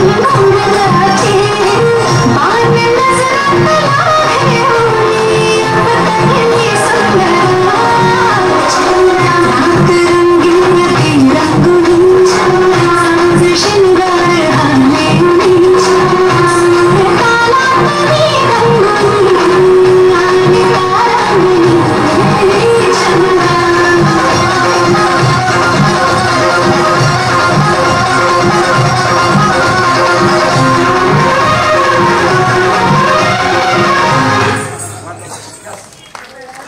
Oh, my God.